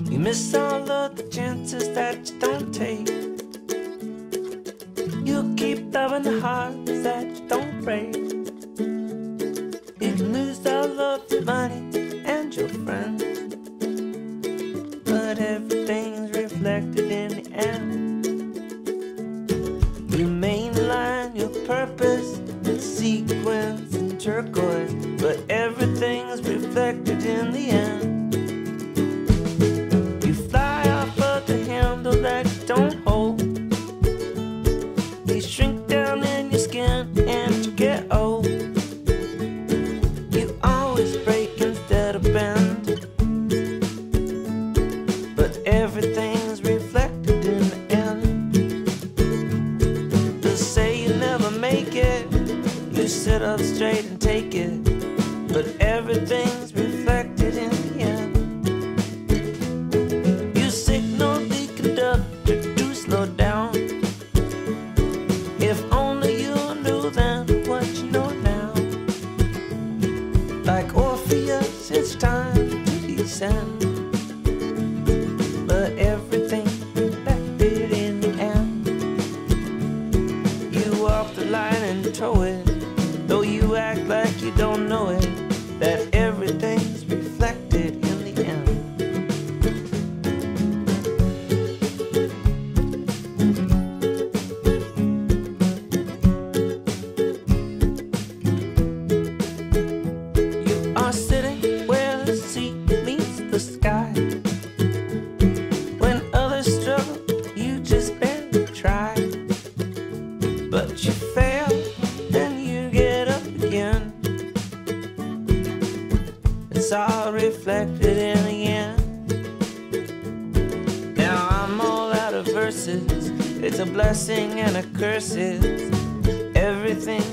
You miss all of the chances that you don't take. You keep loving the hearts that you don't break. You can lose all of your money and your friends, but everything's reflected in the end. You mainline your purpose in sequence and turquoise, but everything's reflected in the end. You shrink down in your skin and you get old. You always break instead of bend. But everything's reflected in the end. They say you never make it. You sit up straight and take it. What you know now. Like Orpheus, it's time to descend. But everything reflected in the end. You walk the line and tow it, though you act like you don't But you fail, then you get up again. It's all reflected in the end. Now I'm all out of verses. It's a blessing and a curse. Everything's